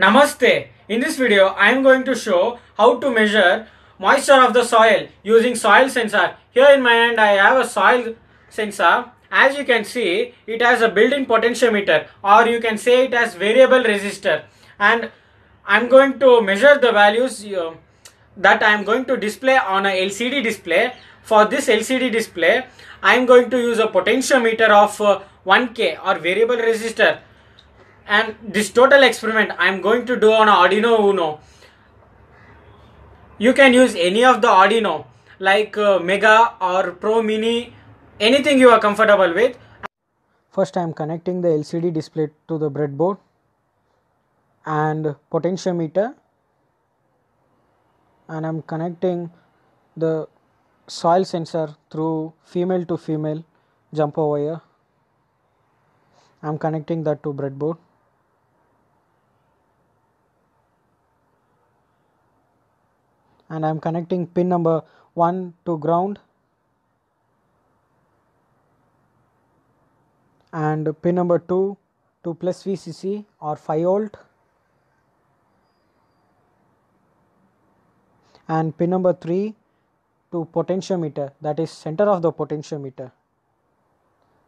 Namaste. In this video, I am going to show how to measure moisture of the soil using soil sensor. Here in my hand, I have a soil sensor. As you can see, it has a built-in potentiometer or you can say it has variable resistor. And I'm going to measure the values uh, that I'm going to display on a LCD display. For this LCD display, I'm going to use a potentiometer of uh, 1K or variable resistor and this total experiment I'm going to do on Arduino Uno. You can use any of the Arduino like uh, Mega or Pro Mini, anything you are comfortable with. First I am connecting the LCD display to the breadboard and potentiometer and I am connecting the soil sensor through female to female jumper wire. I am connecting that to breadboard. And I am connecting pin number 1 to ground and pin number 2 to plus VCC or 5 volt. And pin number 3 to potentiometer that is center of the potentiometer.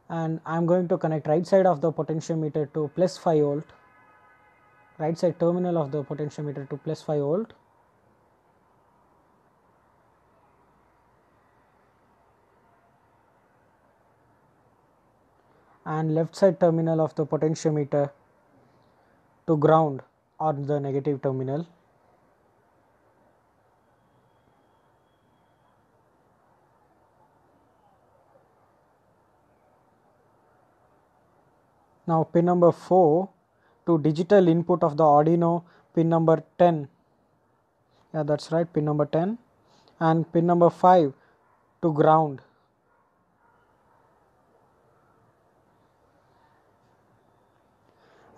And I am going to connect right side of the potentiometer to plus 5 volt right side terminal of the potentiometer to plus 5 volt and left side terminal of the potentiometer to ground on the negative terminal. Now pin number 4 to digital input of the Arduino pin number 10 yeah that's right pin number 10 and pin number 5 to ground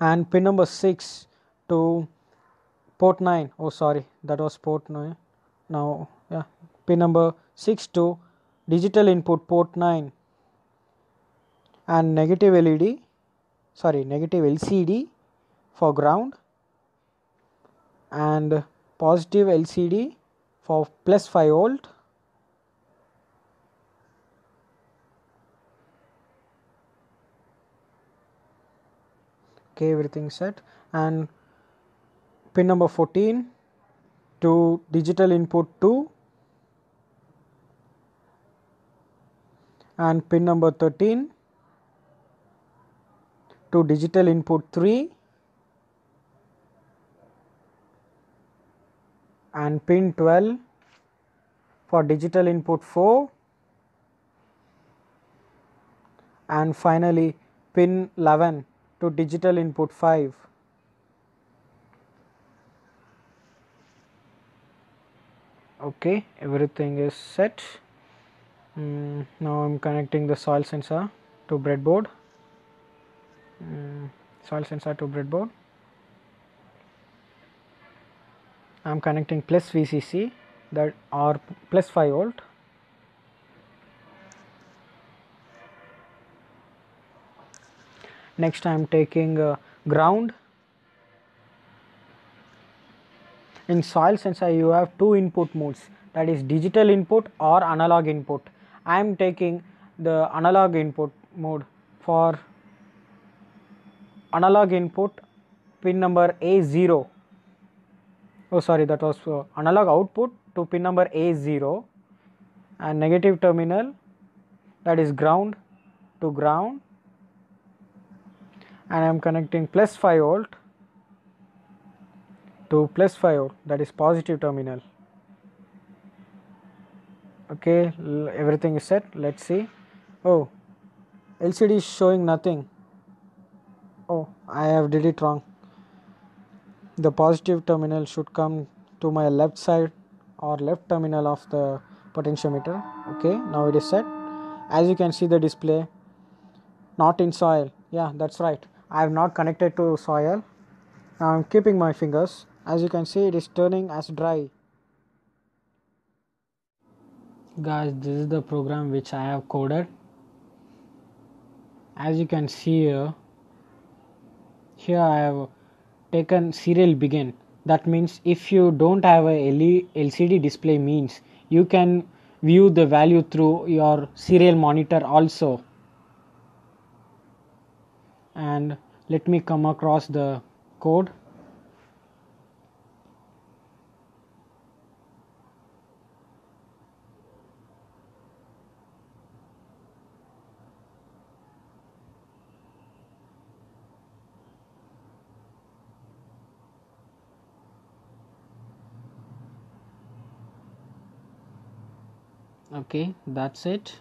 and pin number 6 to port 9 oh sorry. That was port 9 now yeah. Pin number 6 to digital input port 9 and negative LED sorry negative LCD for ground. And positive LCD for plus 5 volt okay everything set. And pin number 14 to digital input 2 and pin number 13 to digital input 3 and pin 12 for digital input 4 and finally pin 11 to digital input 5. Okay, everything is set. Mm, now I am connecting the soil sensor to breadboard. Mm, soil sensor to breadboard. I am connecting plus VCC that or plus 5 volt next I am taking uh, ground. In soil sensor you have two input modes. That is digital input or analog input. I am taking the analog input mode for analog input pin number A0 oh sorry that was uh, analog output to pin number A0 and negative terminal that is ground to ground and I am connecting plus 5 volt to plus 5 volt that is positive terminal. Okay everything is set let's see. Oh LCD is showing nothing. Oh I have did it wrong. The positive terminal should come to my left side or left terminal of the potentiometer. Okay now it is set. As you can see the display not in soil. Yeah that's right I have not connected to soil. Now I am keeping my fingers. As you can see it is turning as dry. Guys this is the program which I have coded. As you can see here, here I have taken serial begin that means if you don't have a lcd display means you can view the value through your serial monitor also and let me come across the code. Okay that's it.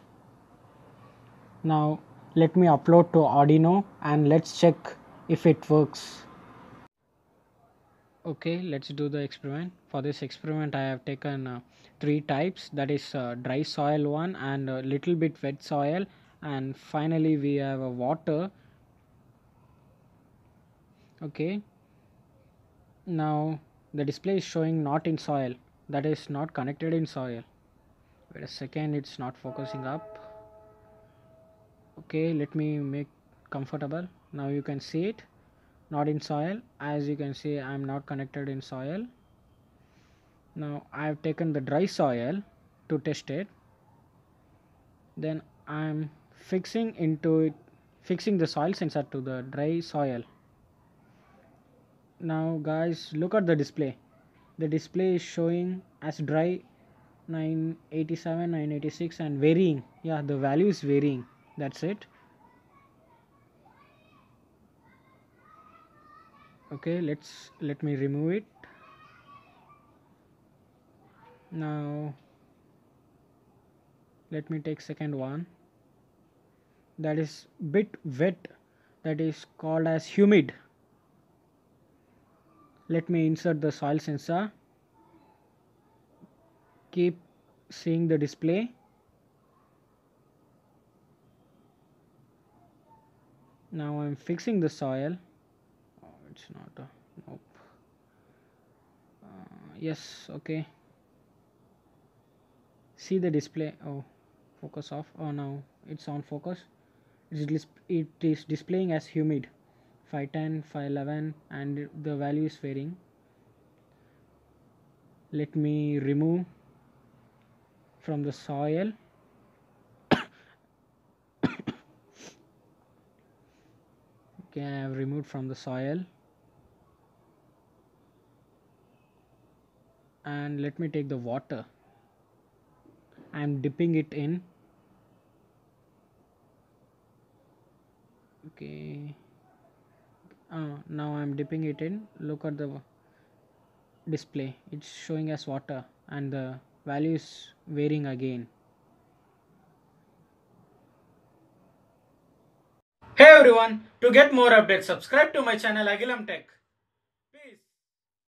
Now let me upload to Arduino and let's check if it works. Okay let's do the experiment. For this experiment I have taken uh, three types. That is uh, dry soil one and a little bit wet soil. And finally we have a water. Okay. Now the display is showing not in soil. That is not connected in soil. Wait a second it's not focusing up okay let me make comfortable. Now you can see it. Not in soil. As you can see I'm not connected in soil. Now I have taken the dry soil to test it. Then I'm fixing into it fixing the soil sensor to the dry soil. Now guys look at the display. The display is showing as dry 987 986 and varying. Yeah the value is varying that's it? Okay let's let me remove it. Now let me take second one. That is bit wet that is called as humid. Let me insert the soil sensor. Keep seeing the display now I'm fixing the soil. Oh, it's not a nope. Uh, yes okay. See the display oh focus off. Oh now it's on focus. It's it is displaying as humid. 510 511 and the value is varying let me remove from the soil okay I have removed from the soil. And let me take the water. I am dipping it in. Okay. Uh, now I'm dipping it in. Look at the display. It's showing as water and the value is varying again. Everyone, to get more updates subscribe to my channel Agilam Tech.